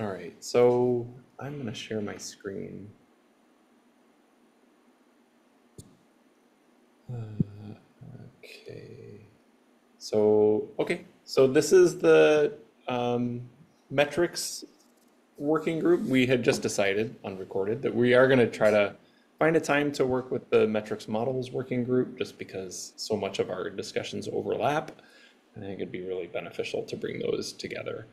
All right, so I'm gonna share my screen. Uh, Okay, so, okay, so this is the um, metrics working group. We had just decided, unrecorded, that we are gonna try to find a time to work with the metrics models working group, just because so much of our discussions overlap. I think it'd be really beneficial to bring those together.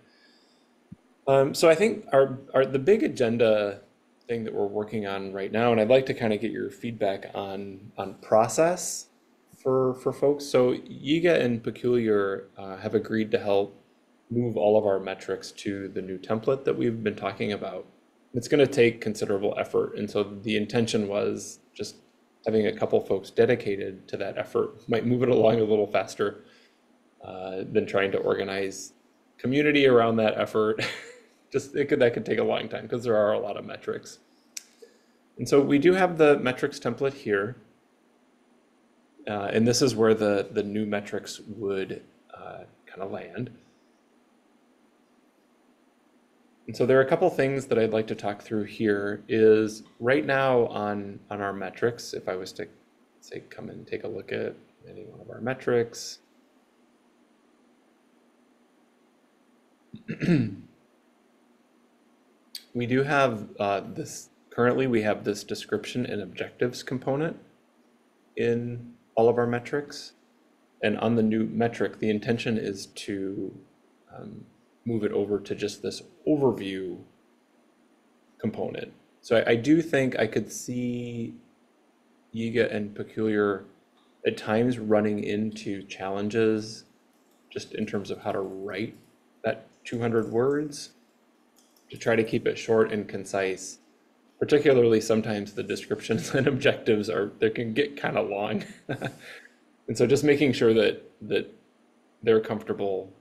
Um, so I think our, our, the big agenda thing that we're working on right now, and I'd like to kind of get your feedback on, on process for, for folks. So Yiga and Peculiar uh, have agreed to help move all of our metrics to the new template that we've been talking about. It's going to take considerable effort, and so the intention was just having a couple folks dedicated to that effort might move it along a little faster uh, than trying to organize community around that effort. just it could that could take a long time because there are a lot of metrics. And so we do have the metrics template here. Uh, and this is where the, the new metrics would uh, kind of land. And so there are a couple things that I'd like to talk through here is right now on, on our metrics, if I was to say come and take a look at any one of our metrics. we do have uh, this, currently we have this description and objectives component in all of our metrics. And on the new metric, the intention is to um, move it over to just this overview component. So I, I do think I could see Yiga and Peculiar at times running into challenges just in terms of how to write that 200 words to try to keep it short and concise. Particularly sometimes the descriptions and objectives are they can get kind of long. and so just making sure that that they're comfortable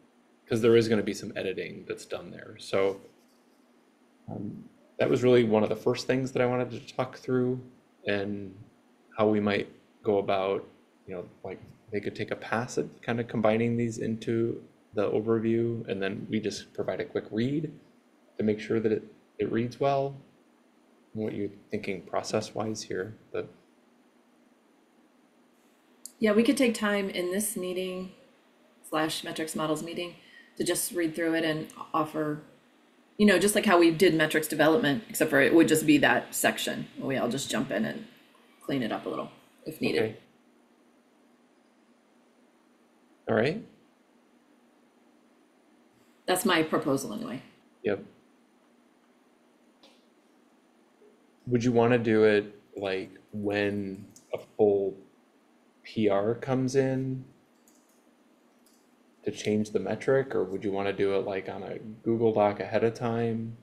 because there is going to be some editing that's done there. So um, that was really one of the first things that I wanted to talk through and how we might go about, you know, like they could take a pass at kind of combining these into the overview and then we just provide a quick read to make sure that it, it reads well. What you're thinking process wise here, but Yeah, we could take time in this meeting slash metrics models meeting to just read through it and offer, you know, just like how we did metrics development, except for it would just be that section. We all just jump in and clean it up a little if needed. okay. All right, That's my proposal anyway. yep. Would you want to do it like when a full PR comes in to change the metric, or would you want to do it like on a Google Doc ahead of time?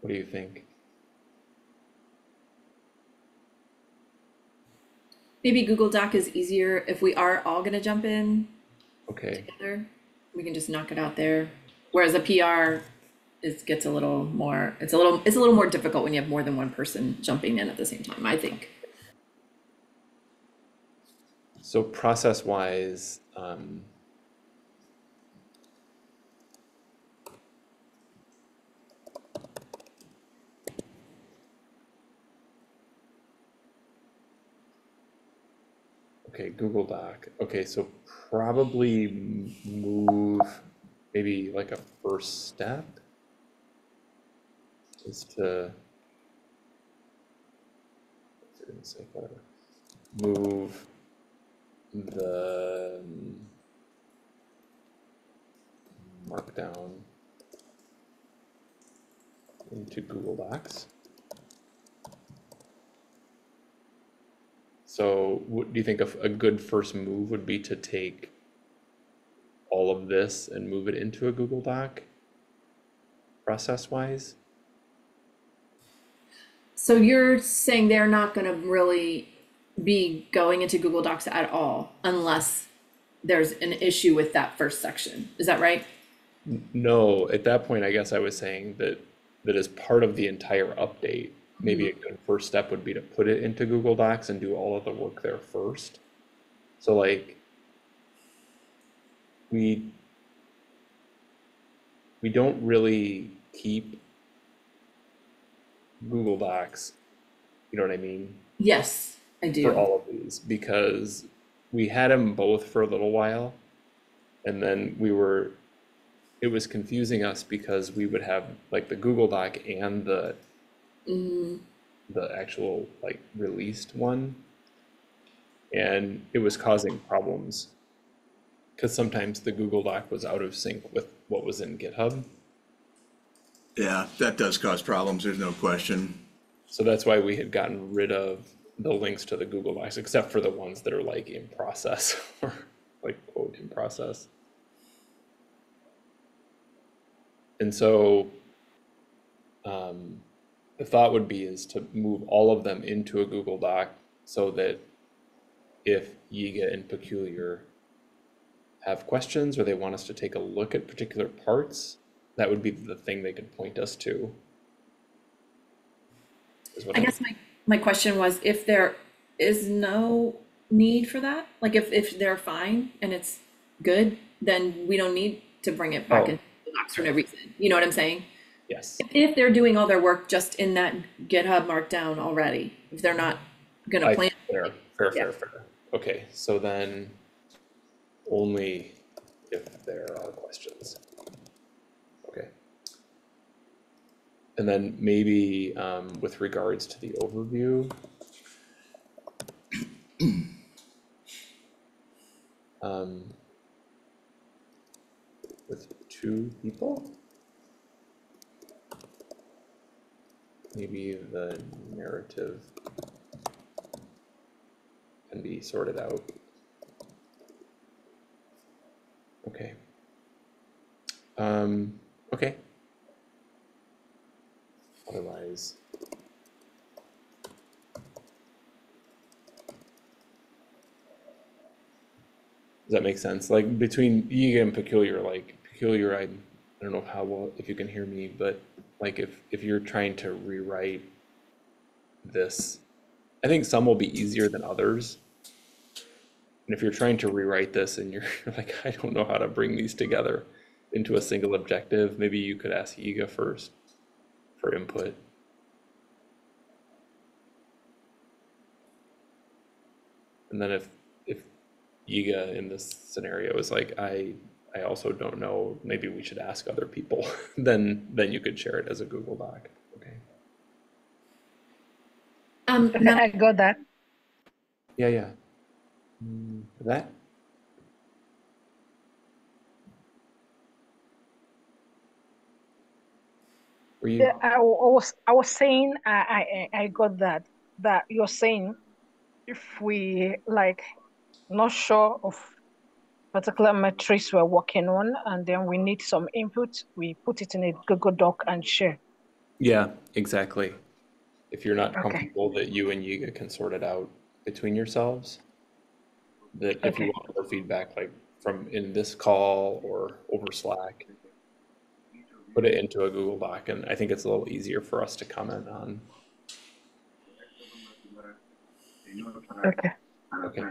What do you think? Maybe Google Doc is easier if we are all gonna jump in Okay, together. We can just knock it out there. Whereas a PR is gets a little more, it's a little, it's a little more difficult when you have more than one person jumping in at the same time, I think. so process wise, um, Okay, Google Doc. Okay, so probably move maybe like a first step is to. Move the markdown into Google Docs. So what, do you think a good first move would be to take all of this and move it into a Google Doc? Process wise? So you're saying they're not gonna really be going into Google Docs at all unless there's an issue with that first section, is that right? No, at that point, I guess I was saying that that as part of the entire update, maybe mm-hmm. a good first step would be to put it into Google Docs and do all of the work there first. So like we we don't really keep Google Docs. You know what I mean? Yes, I do. For all of these, because we had them both for a little while. And then we were, it was confusing us because we would have like the Google Doc and the, Mm, the actual like released one. And it was causing problems. Cause sometimes the Google Doc was out of sync with what was in GitHub. Yeah, that does cause problems, there's no question. So that's why we had gotten rid of the links to the Google Docs, except for the ones that are like in process or like quote in process. And so um, the thought would be is to move all of them into a Google Doc so that if Yiga and Peculiar have questions or they want us to take a look at particular parts, that would be the thing they could point us to. I I'm- guess my, my question was if there is no need for that, like if, if they're fine and it's good, then we don't need to bring it back Oh. in the docs for no reason. You know what I'm saying? Yes. If they're doing all their work just in that GitHub markdown already, if they're not gonna I- plan, Fair, fair, Yeah. fair, fair. Okay, so then only if there are questions. Okay. And then maybe um, with regards to the overview. um, With two people? Maybe the narrative can be sorted out. Okay. Um, okay. Otherwise. Does that make sense? Like between Yiga and Peculiar, like Peculiar, I, I don't know how well, if you can hear me, but like if, if you're trying to rewrite this, I think some will be easier than others. And if you're trying to rewrite this and you're like, I don't know how to bring these together into a single objective, maybe you could ask Yiga first for input. And then if, if Yiga in this scenario is like, I, I also don't know, maybe we should ask other people, then, then you could share it as a Google Doc. Okay. um, Okay, now- I got that. Yeah, yeah. Mm, That? You, Yeah, I, I was I was saying I, I I got that that you're saying if we like not sure of particular metrics we're working on and then we need some input, we put it in a Google Doc and share. yeah, exactly. If you're not Okay. comfortable that you and Yiga can sort it out between yourselves, that if you want more feedback, like from in this call or over Slack, put it into a Google Doc, and I think it's a little easier for us to comment on. Okay. Okay.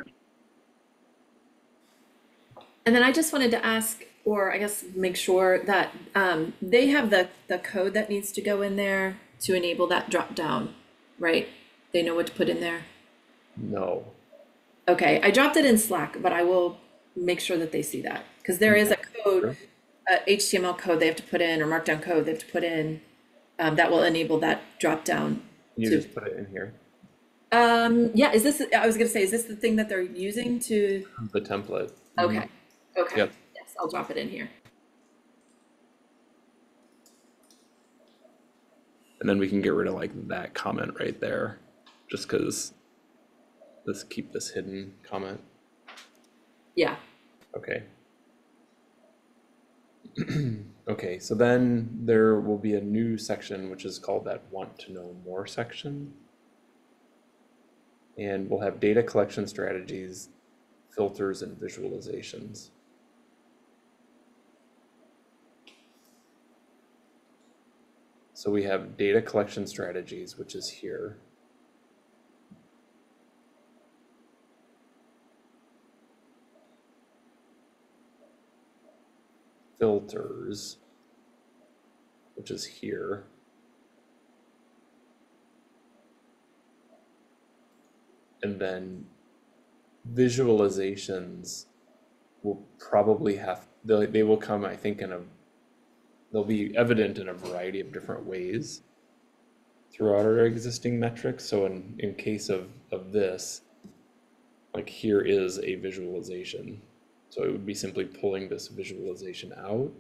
And then I just wanted to ask, or I guess make sure that um, they have the, the code that needs to go in there to enable that drop down, right? They know what to put in there. No. Okay, I dropped it in Slack, but I will make sure that they see that because there is a code, a HTML code they have to put in or Markdown code they have to put in um, that will enable that drop down. You To- just put it in here? Um, yeah, is this? I was gonna say, is this the thing that they're using to? The template. Okay, okay. Yep. Yes, I'll drop it in here. And then we can get rid of like that comment right there, just because let's keep this hidden comment. Yeah. Okay. Okay, so then there will be a new section which is called that want to know more section. And we'll have data collection strategies, filters and visualizations. So we have data collection strategies, which is here. filters, which is here. And then visualizations will probably have, they will come, I think, in a, they'll be evident in a variety of different ways throughout our existing metrics. So in, in case of, of this, like here is a visualization so it would be simply pulling this visualization out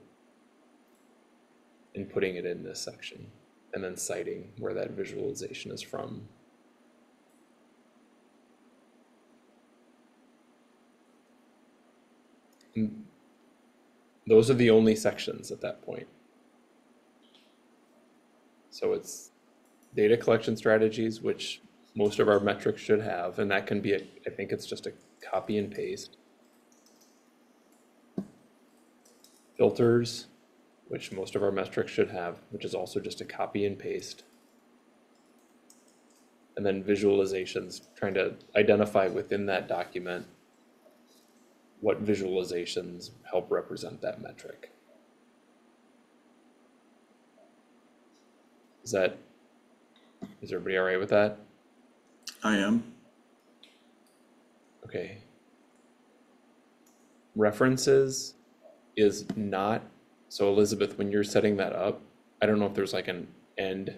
and putting it in this section and then citing where that visualization is from. And those are the only sections at that point. So it's data collection strategies, which most of our metrics should have, and that can be, a, I think it's just a copy and paste. Filters, which most of our metrics should have, which is also just a copy and paste. And then visualizations, trying to identify within that document what visualizations help represent that metric. Is that, is everybody all right with that? I am. Okay. References is not, so Elizabeth, when you're setting that up, I don't know if there's like an end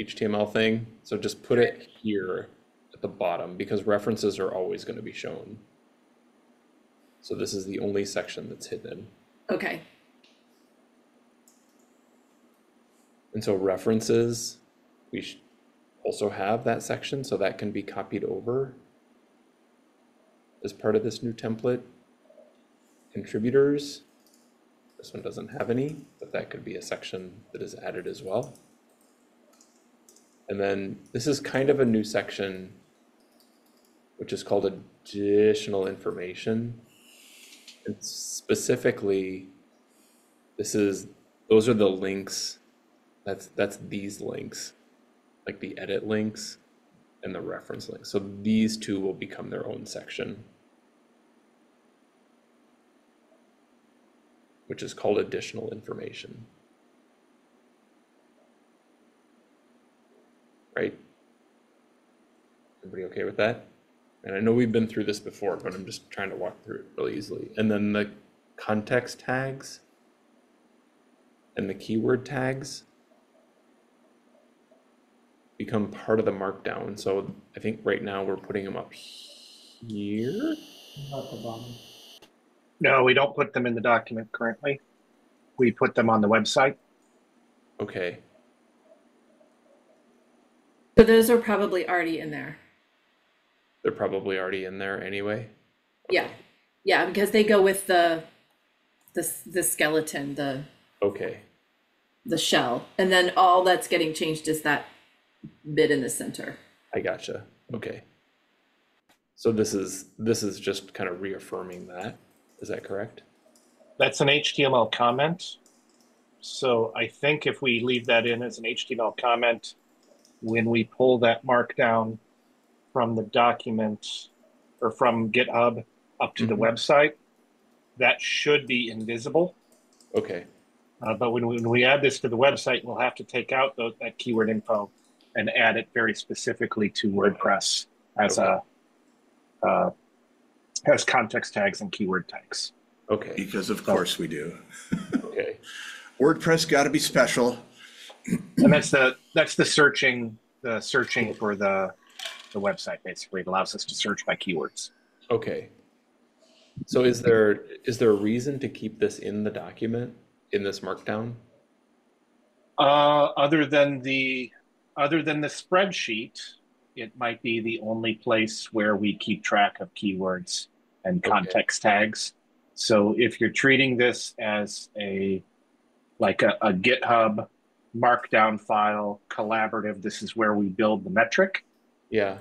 HTML thing, so just put it here at the bottom because references are always gonna be shown. So this is the only section that's hidden. Okay, And so references, we also have that section, so that can be copied over as part of this new template. Contributors, this one doesn't have any, but that could be a section that is added as well. And then this is kind of a new section, which is called additional information. And specifically, this is, those are the links, that's, that's these links, like the edit links and the reference links. So these two will become their own section. Which is called additional information. Right? Everybody okay with that? And I know we've been through this before, but I'm just trying to walk through it really easily. And then the context tags and the keyword tags become part of the markdown. So I think right now we're putting them up here. The bottom. No, we don't put them in the document currently. We put them on the website. Okay, so those are probably already in there. they're probably already in there anyway. Yeah, yeah, because they go with the, the, the skeleton, the, Okay, the shell. And then all that's getting changed is that bit in the center. I gotcha. Okay. So this is, this is just kind of reaffirming that. Is that correct? That's an HTML comment. So I think if we leave that in as an HTML comment, when we pull that markdown from the document or from GitHub up to the Mhm. website, that should be invisible. Okay, Uh, but when we, when we add this to the website, we'll have to take out those, that keyword info and add it very specifically to WordPress as a uh, as context tags and keyword tags. okay, Because of course we do. okay, WordPress got to be special. And that's the that's the searching the searching for the the website basically it allows us to search by keywords. okay. So is there, is there a reason to keep this in the document, in this markdown? Uh, other than the other than the spreadsheet, it might be the only place where we keep track of keywords and Okay. context tags. So if you're treating this as a like a, a GitHub markdown file collaborative, this is where we build the metric. Yeah,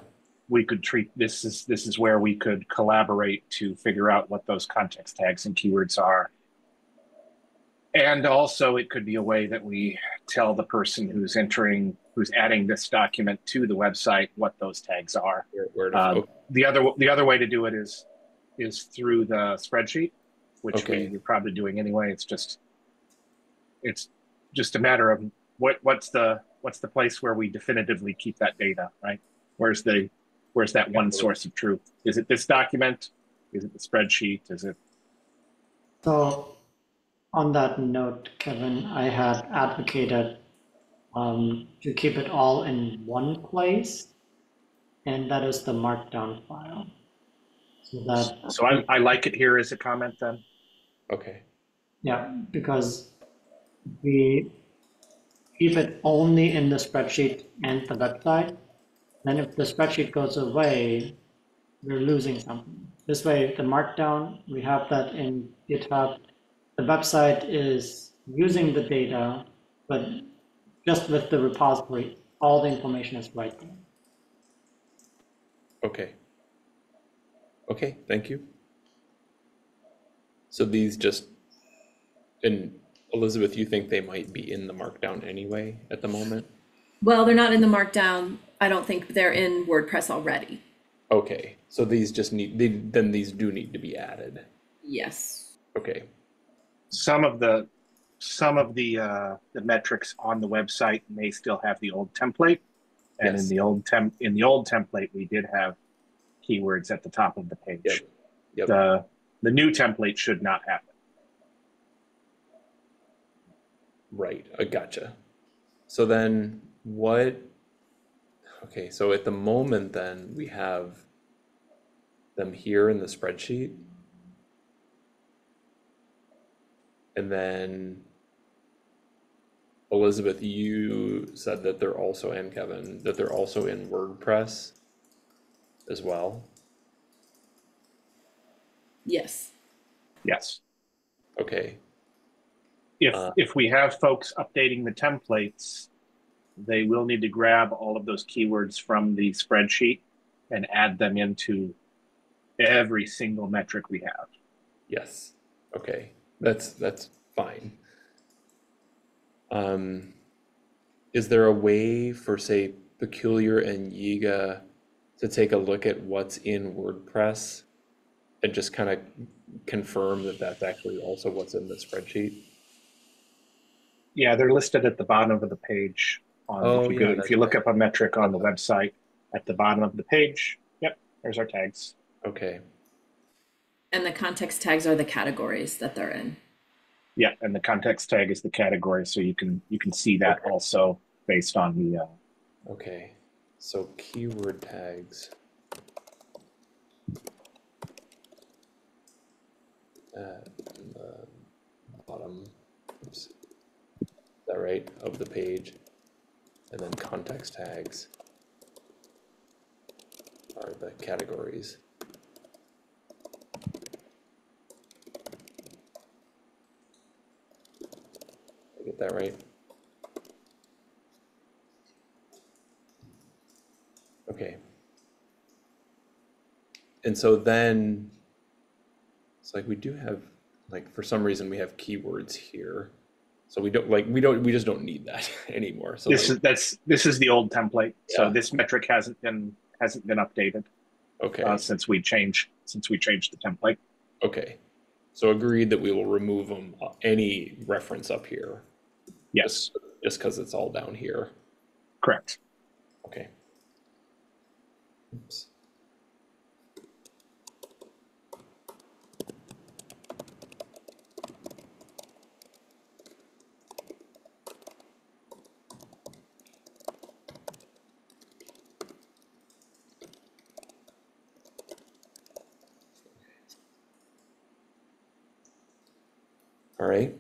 We could treat this is this is where we could collaborate to figure out what those context tags and keywords are. And also, it could be a way that we tell the person who's entering, who's adding this document to the website, what those tags are. Uh, okay, The other, the other way to do it is, is through the spreadsheet, which Okay. we, we're probably doing anyway. It's just, it's just a matter of what, what's the, what's the place where we definitively keep that data, right? Where's the, Where's that one source of truth? Is it this document? Is it the spreadsheet? Is it So, on that note, Kevin, I had advocated um, to keep it all in one place, and that is the markdown file. So that, um, so I, I like it here as a comment then. Okay, yeah, because we keep it only in the spreadsheet and the website. Then if the spreadsheet goes away, we're losing something. This way, the markdown, we have that in GitHub. The website is using the data, but just with the repository, all the information is right there. okay. Okay, thank you. So these just, and Elizabeth, you think they might be in the markdown anyway at the moment? Well, they're not in the markdown. I don't think they're in WordPress already. Okay, so these just need, they, then these do need to be added. Yes. Okay, Some of the some of the uh, the metrics on the website may still have the old template, and Yes. in the old temp in the old template we did have keywords at the top of the page. Yep. Yep. The the new template should not happen. right, I gotcha. So then what, okay, so at the moment then we have them here in the spreadsheet. And then Elizabeth, you said that they're also, and Kevin, that they're also in WordPress as well. Yes. Yes. Okay, If Uh, if we have folks updating the templates, they will need to grab all of those keywords from the spreadsheet and add them into every single metric we have. yes, okay, that's, that's fine. Um, is there a way for, say, Peculiar and Yiga to take a look at what's in WordPress and just kind of confirm that that's actually also what's in the spreadsheet? Yeah, they're listed at the bottom of the page. On, Oh, if you, yeah, go, if you look right. up a metric on the website, at the bottom of the page, yep, there's our tags. Okay, And the context tags are the categories that they're in. Yeah, and the context tag is the category, so you can you can see that Okay. also based on the. Uh, okay, so keyword tags. At the bottom, oops, is that right, of the page? And then context tags are the categories. I get that right? Okay. And so then, it's like we do have, like, for some reason, we have keywords here. So we don't, like, we don't, we just don't need that anymore. So this like, is that's this is the old template, so this metric hasn't been hasn't been updated okay, uh, since we changed since we changed the template. okay. So agreed that we will remove them, uh, any reference up here, Yes, just because it's all down here. correct. Okay. Oops. All right.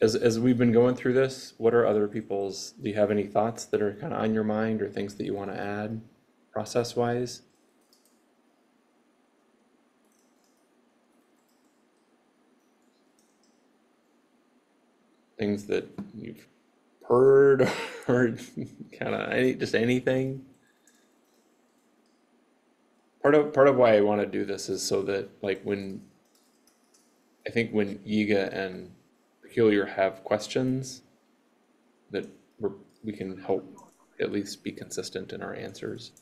As, as we've been going through this, what are other people's, do you have any thoughts that are kind of on your mind or things that you want to add process wise? Things that you've heard or kind of any, just anything? Part of, part of why I want to do this is so that like when, I think when Yiga and Peculiar have questions, that we're, we can help at least be consistent in our answers.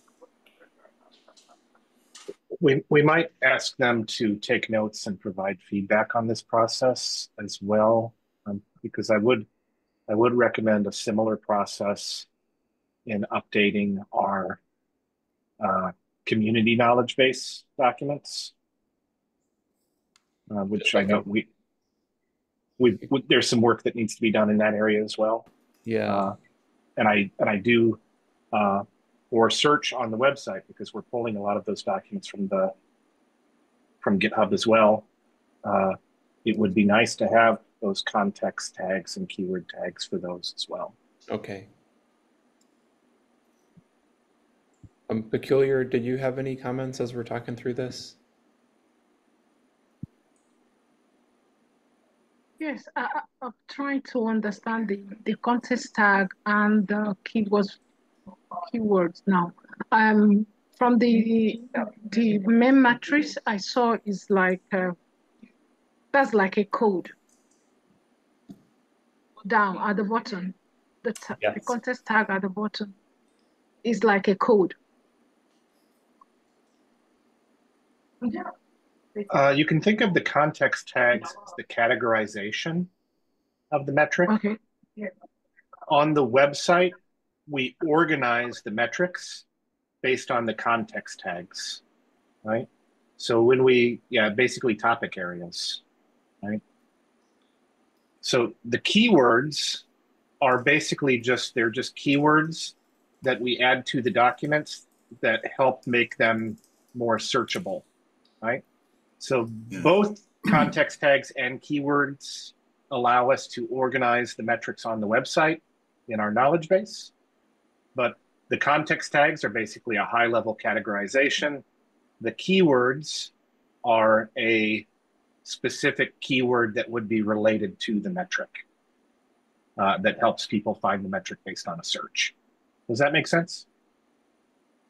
We we might ask them to take notes and provide feedback on this process as well, um, because I would I would recommend a similar process in updating our uh, community knowledge base documents, uh, which I know we, there's some work that needs to be done in that area as well. Yeah, Uh, and I and I do uh, or search on the website because we're pulling a lot of those documents from the from GitHub as well. Uh, it would be nice to have those context tags and keyword tags for those as well. okay. Um, Peculiar, did you have any comments as we're talking through this? Yes, I, I- I'm trying to understand the, the context tag and the keywords, keywords now. Um, from the, the main matrix I saw is like, uh, that's like a code. Down at the bottom, the, ta- the context tag at the bottom is like a code. Uh, you can think of the context tags as the categorization of the metric. Okay, On the website, we organize the metrics based on the context tags, right? So when we, yeah, basically topic areas, right? So the keywords are basically just, they're just keywords that we add to the documents that help make them more searchable, right? So Yeah. both context tags and keywords allow us to organize the metrics on the website in our knowledge base. But the context tags are basically a high level categorization. The keywords are a specific keyword that would be related to the metric uh, that helps people find the metric based on a search. Does that make sense?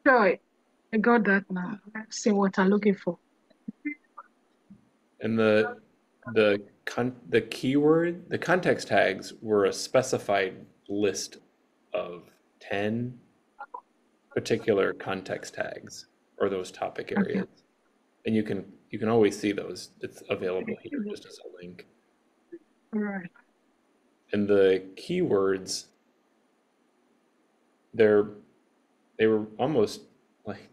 sure, I got that now. I see what I'm looking for. And the the con the keyword, the context tags were a specified list of 10 particular context tags or those topic Okay. areas. And you can you can always see those. It's available here just as a link. All right. And the keywords they're they were almost like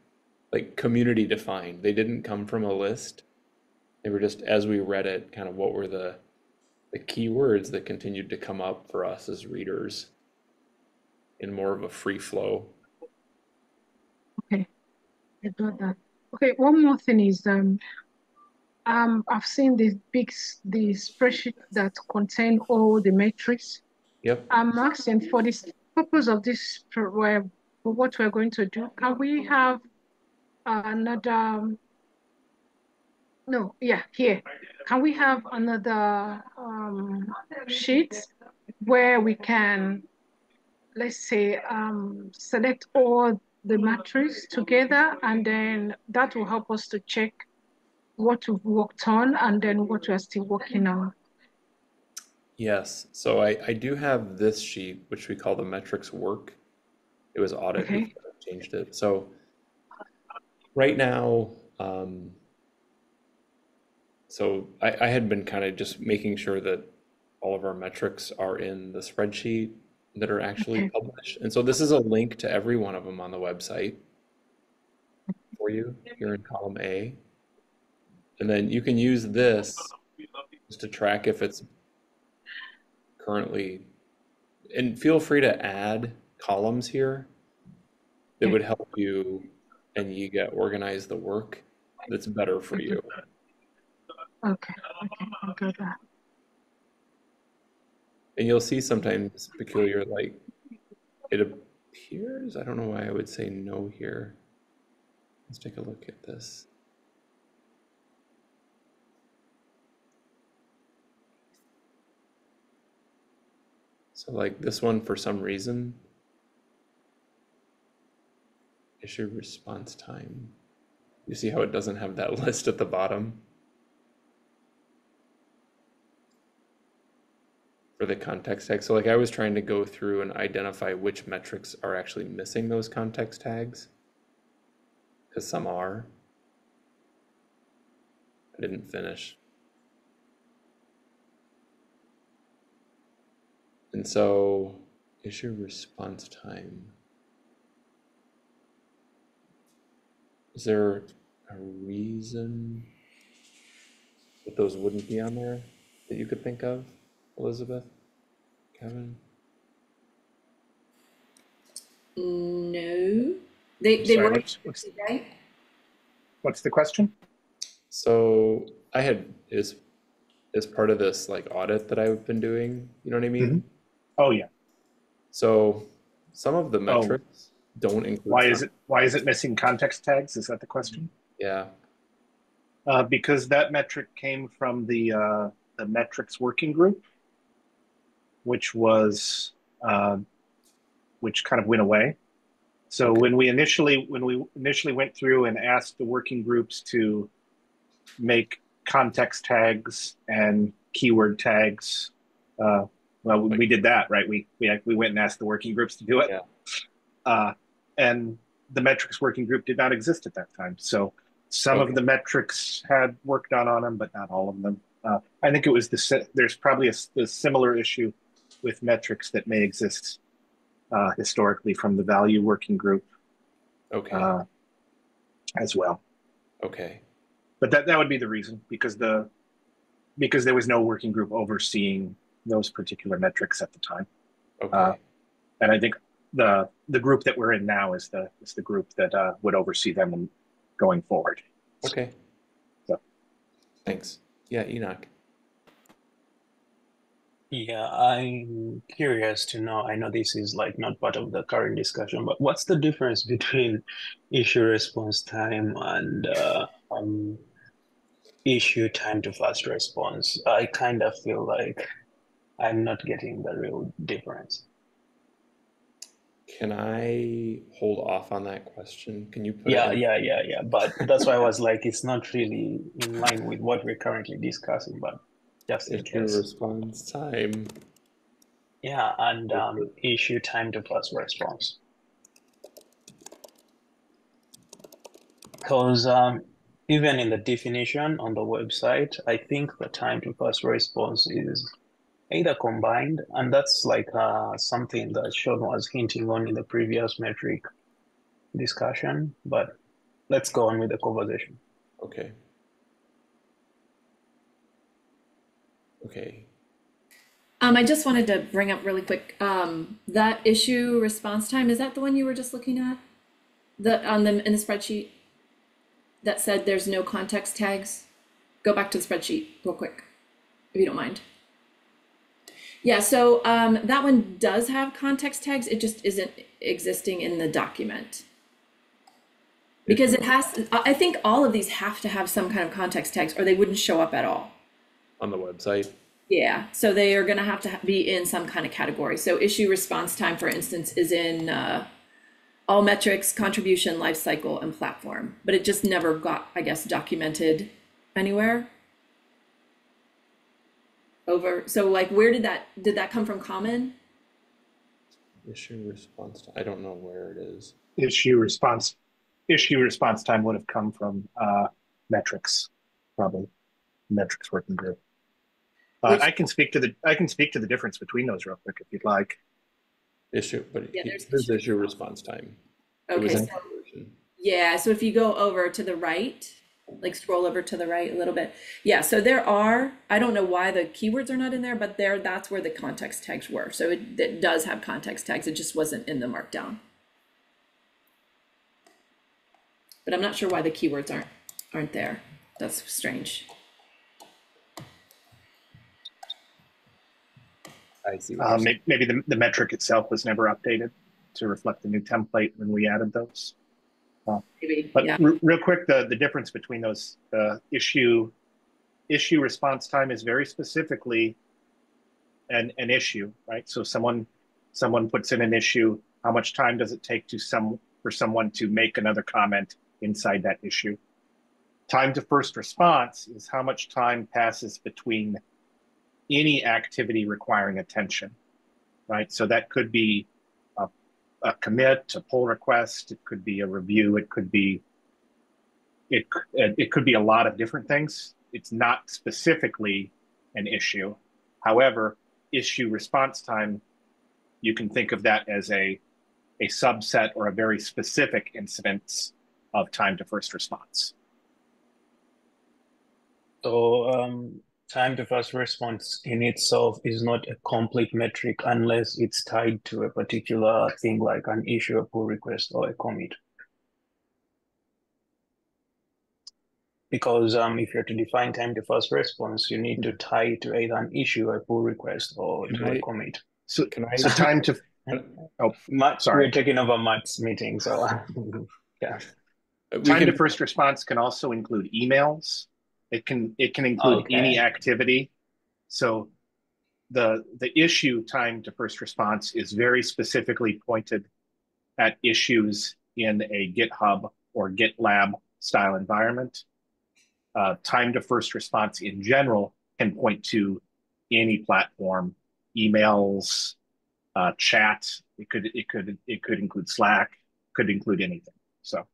like community defined. They didn't come from a list. They were just as we read it, kind of what were the the key words that continued to come up for us as readers in more of a free flow. Okay, I got that. Okay, one more thing is um, um, I've seen this big the spreadsheet that contain all the metrics. Yep. I'm asking for this purpose of this where what we're going to do. Can we have another? No, yeah, here. Can we have another um, sheet where we can, let's say, um, select all the matrix together, and then that will help us to check what we've worked on and then what we're still working on. Yes. So I, I do have this sheet, which we call the metrics work. It was audit Okay. changed it. So right now, um, so I, I had been kind of just making sure that all of our metrics are in the spreadsheet that are actually Okay. published. And so this is a link to every one of them on the website for you here in column A. And then you can use this just to track if it's currently, and feel free to add columns here that would help you and you get organize the work that's better for mm-hmm. you. Okay, okay, I got that. And you'll see sometimes peculiar, like it appears, I don't know why I would say no here. Let's take a look at this. So like this one, for some reason, issue response time. You see how it doesn't have that list at the bottom? or the context tag. So like I was trying to go through and identify which metrics are actually missing those context tags, because some are. I didn't finish. And so issue response time. Is there a reason that those wouldn't be on there that you could think of, Elizabeth? Kevin? No, they, they Sorry, were, what's, what's, right? what's the question? So I had is as part of this like audit that I've been doing, you know what I mean? Oh, yeah. So some of the metrics don't include. Why is it, why is it missing context tags? Is that the question? Yeah, Uh, because that metric came from the, uh, the metrics working group, which was, uh, which kind of went away. So when we initially, when we initially went through and asked the working groups to make context tags and keyword tags, uh, well, we, we did that, right? We, we, we went and asked the working groups to do it. Yeah. Uh, and the metrics working group did not exist at that time. So some Okay. of the metrics had work done on them, but not all of them. Uh, I think it was the there's probably a similar issue with metrics that may exist uh, historically from the value working group okay, uh, as well. okay, But that that would be the reason because the because there was no working group overseeing those particular metrics at the time. okay, uh, And I think the the group that we're in now is the is the group that uh, would oversee them going forward. okay. So- Thanks. Yeah, Enoch. Yeah, I'm curious to know. I know this is like not part of the current discussion, but what's the difference between issue response time and uh, um, issue time to first response? I kind of feel like I'm not getting the real difference. Can I hold off on that question? Can you put Yeah, in- yeah, yeah, yeah. But that's why I was like, it's not really in line with what we're currently discussing, but just in issue case. response time? Yeah, and um, issue time to first response. Because um, even in the definition on the website, I think the time to first response is either combined, and that's like uh, something that Sean was hinting on in the previous metric discussion. But let's go on with the conversation. Okay. Okay, Um, I just wanted to bring up really quick, um, that issue response time, is that the one you were just looking at? The, on the, in the spreadsheet? That said there's no context tags? Go back to the spreadsheet real quick, if you don't mind. Yeah, so, um, that one does have context tags, it just isn't existing in the document. Because it has, I, I think all of these have to have some kind of context tags, or they wouldn't show up at all. On the website. Yeah, so they are gonna have to be in some kind of category. So issue response time, for instance, is in uh, all metrics, contribution, life cycle, and platform. But it just never got, I guess, documented anywhere. Over, so like, where did that, did that come from common? Issue response, ti- I don't know where it is. Issue response issue response time would have come from uh, metrics, probably metrics working group. Uh, Which- I can speak to the I can speak to the difference between those real quick if you'd like. Issue, but Yeah, he- there's there's issue issue response time. Okay, so, yeah, so if you go over to the right, like scroll over to the right a little bit. Yeah, so there are, I don't know why the keywords are not in there, but there, that's where the context tags were. So it, it does have context tags, it just wasn't in the markdown. But I'm not sure why the keywords aren't, aren't there. That's strange. I see. what Uh, you're saying. maybe the, the metric itself was never updated to reflect the new template when we added those. Maybe, But yeah, re- real quick, the, the difference between those uh, issue issue response time is very specifically an, an issue, right? So someone someone puts in an issue. How much time does it take to some for someone to make another comment inside that issue? Time to first response is how much time passes between any activity requiring attention, right? So that could be a, a commit, a pull request, it could be a review, it could be it it could be a lot of different things. It's not specifically an issue. However, issue response time, you can think of that as a a subset or a very specific incidence of time to first response. So um, time to first response in itself is not a complete metric unless it's tied to a particular thing like an issue, a pull request, or a commit. Because um, if you're to define time to first response, you need to tie it to either an issue, a pull request, or to Can a I- commit. So, Can I? so time to oh Matt, Sorry. we're taking over Matt's meeting, so yeah. we time can- to first response can also include emails. It can it can include Okay. any activity. So the the issue time to first response is very specifically pointed at issues in a GitHub or GitLab style environment. Uh, time to first response in general can point to any platform, emails, uh, chat. It could it could it could include Slack. Could include anything. So.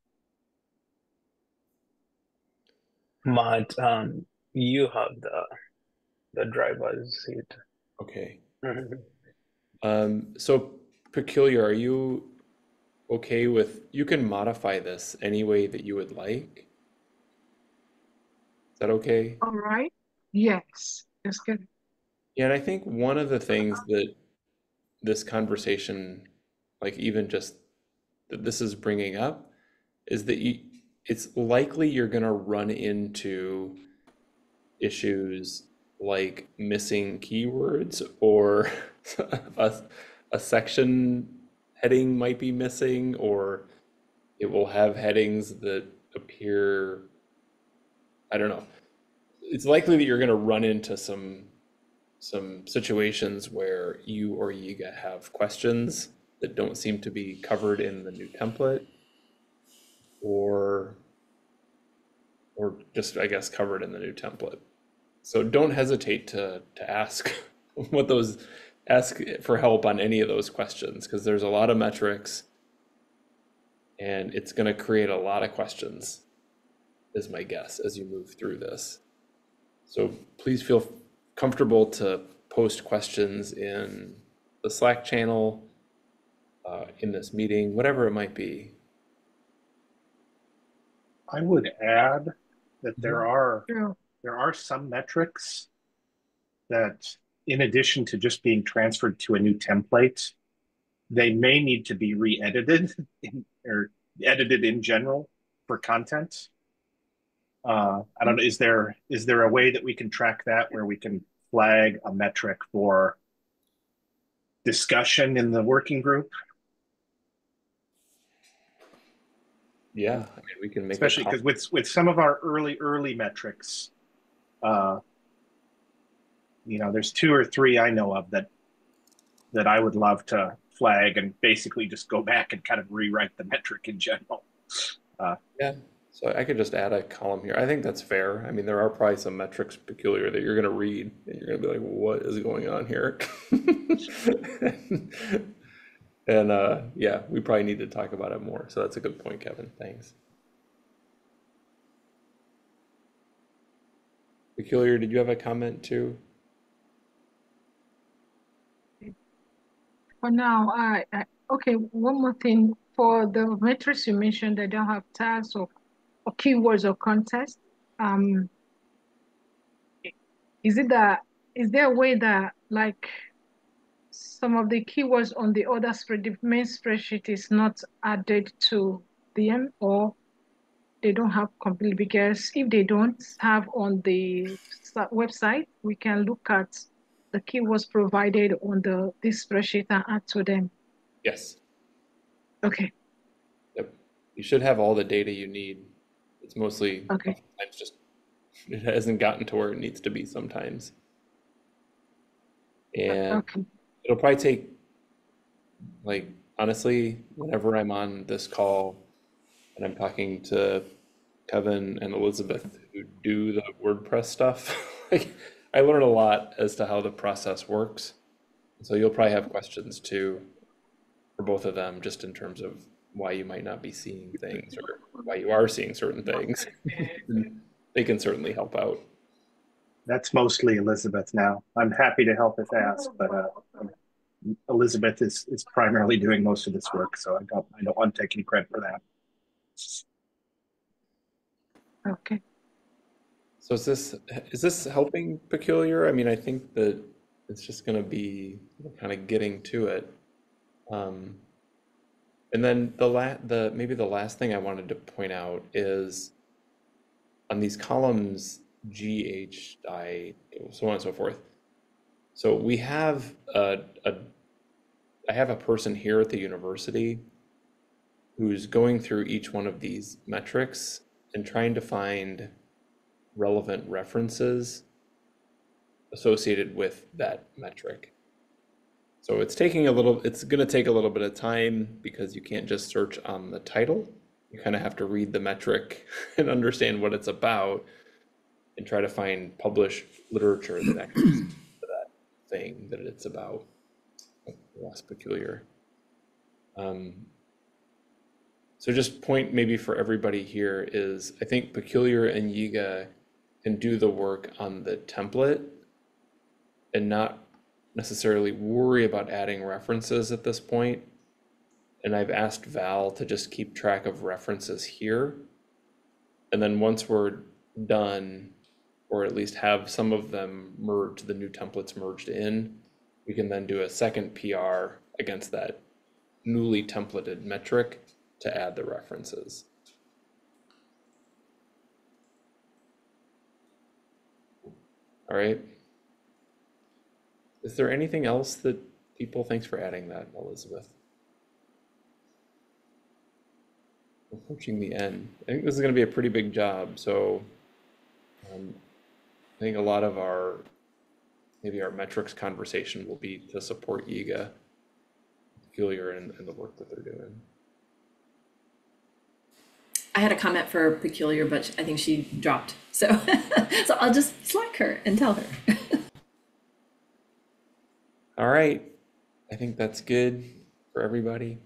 Matt, um, you have the the driver's seat. Okay. Um, so peculiar, are you okay with, you can modify this any way that you would like? Is that okay? All right. Yes. That's good. Yeah, and I think one of the things that this conversation, like even just that this is bringing up, is that you, it's likely you're gonna run into issues like missing keywords or a, a section heading might be missing, or it will have headings that appear, I don't know. It's likely that you're gonna run into some some situations where you or Yiga have questions that don't seem to be covered in the new template or or just I guess covered in the new template. So don't hesitate to to ask what those ask for help on any of those questions because there's a lot of metrics and it's going to create a lot of questions is my guess as you move through this. So please feel comfortable to post questions in the Slack channel, uh, in this meeting, whatever it might be. I would add that there are True. there are some metrics that in addition to just being transferred to a new template, they may need to be re-edited in, or edited in general for content. Uh, I don't know, is there is there a way that we can track that where we can flag a metric for discussion in the working group? Yeah, I mean, we can make. especially because with with some of our early early metrics uh you know there's two or three i know of that that i would love to flag and basically just go back and kind of rewrite the metric in general Uh, Yeah, so I could just add a column here. I think that's fair. I mean, there are probably some metrics peculiar that you're gonna read and you're gonna be like, what is going on here? And uh, yeah, we probably need to talk about it more. So that's a good point, Kevin. Thanks. Peculiar, did you have a comment too? For now, I, I okay. One more thing for the metrics you mentioned, they don't have tags or, or keywords or context. Um, is it that is there a way that like some of the keywords on the other spread, the main spreadsheet is not added to them or they don't have complete because if they don't have on the website, we can look at the keywords provided on the this spreadsheet and add to them. Yes. Okay, Yep. You should have all the data you need. It's mostly Okay. sometimes just it hasn't gotten to where it needs to be sometimes. Uh, and okay, it'll probably take like honestly, whenever I'm on this call and I'm talking to Kevin and Elizabeth who do the WordPress stuff, like I learn a lot as to how the process works. So you'll probably have questions too for both of them, just in terms of why you might not be seeing things or why you are seeing certain things. They can certainly help out. that's mostly elizabeth now i'm happy to help if asked but uh elizabeth is is primarily doing most of this work so i don't i don't want to take any credit for that Okay. So is this, is this helping peculiar? I mean, I think that it's just gonna be kind of getting to it. Um, and then the la, the, maybe the last thing I wanted to point out is on these columns, G, H, I, so on and so forth. So we have a, a, I have a person here at the university who's going through each one of these metrics and trying to find relevant references associated with that metric. So it's taking a little, it's going to take a little bit of time because you can't just search on the title. You kind of have to read the metric and understand what it's about and try to find published literature that actually thing that it's about. Less peculiar. Um, so just point maybe for everybody here is I think Peculiar and Yiga can do the work on the template and not necessarily worry about adding references at this point. And I've asked Val to just keep track of references here. And then once we're done, or at least have some of them merged, the new templates merged in, we can then do a second PR against that newly templated metric to add the references. All right. Is there anything else that people, thanks for adding that, Elizabeth. Approaching the end. I think this is gonna be a pretty big job, so um, I think a lot of our, maybe our metrics conversation will be to support Yiga, Peculiar and, and the work that they're doing. I had a comment for peculiar, but I think she dropped. So, so I'll just slack her and tell her. All right, I think that's good for everybody.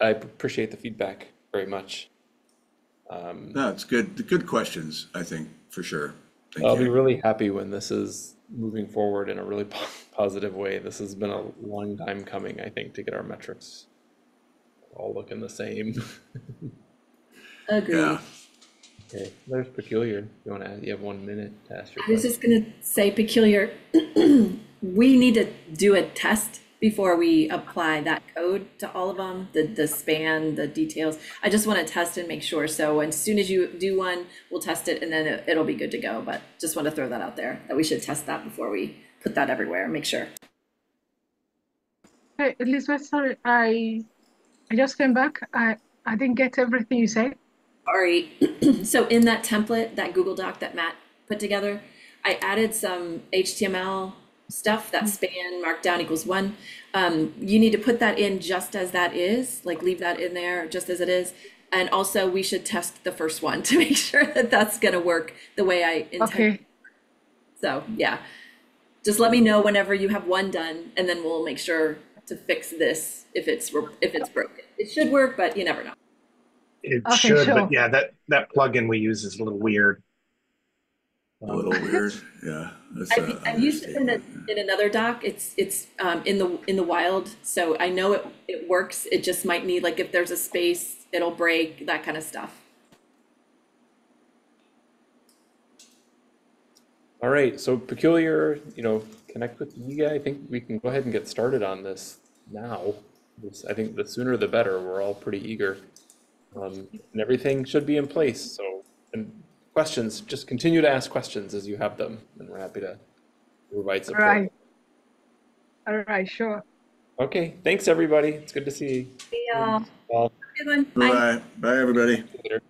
I appreciate the feedback very much. Um, No, it's good, good questions, I think, for sure. Thank I'll be really happy when this is moving forward in a really po- positive way. This has been a long time coming, I think, to get our metrics all looking the same. Agreed. Yeah, Okay, there's peculiar. You want to add, you have one minute to ask your I was question. just gonna say peculiar. we need to do a test before we apply that code to all of them, the, the span, the details. I just want to test and make sure. So as soon as you do one, we'll test it and then it, it'll be good to go. But just want to throw that out there, that we should test that before we put that everywhere, make sure. Hey, Elizabeth, sorry, I I just came back. I I didn't get everything you said. Sorry. so in that template, that Google Doc that Matt put together, I added some HTML stuff that span markdown equals one. Um, you need to put that in just as that is, like leave that in there just as it is. And also, we should test the first one to make sure that that's going to work the way I intend. Okay. So yeah, just let me know whenever you have one done, and then we'll make sure to fix this if it's if it's broken. It should work, but you never know. It Okay, should, sure. but yeah, that, that plugin we use is a little weird. A little weird, yeah. that's I've, a I've used it in the understatement. in another doc. It's it's um, in the in the wild, so I know it it works. It just might need like if there's a space, it'll break that kind of stuff. All right, so peculiar, you know, connect with you guys. I think we can go ahead and get started on this now. This, I think the sooner the better. We're all pretty eager. Um, and everything should be in place. So, and questions, just continue to ask questions as you have them, and we're happy to provide support. right. All right, sure. Okay, thanks everybody. It's good to see you. See y'all. Well, Good. Bye. Bye, bye, everybody. later.